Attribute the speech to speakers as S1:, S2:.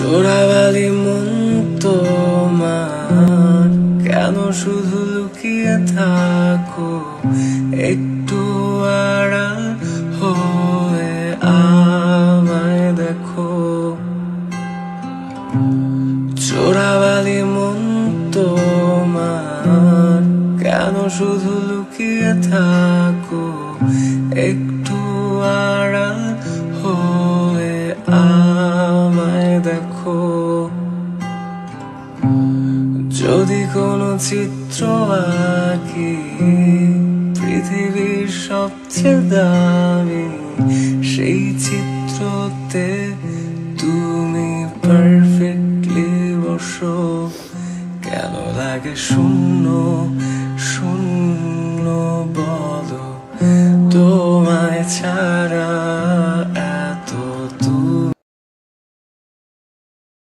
S1: চোরাবালি মন তোমার কেন শুধু লুকিয়ে থাকো? একটু আড়াল হয়ে আমায় দেখো। চোরাবালি মন তোমার কেন শুধু লুকিয়ে থাকো? একটু আড়াল হয়ে যদি কোনো চিত্র আঁকি, পৃথিবীর সবচেয়ে দামি সেই চিত্রতে তুমি পারফেক্টলি বসো। কেন লাগে শূন্য? শূন্য বলো। তোমায় ছাড়া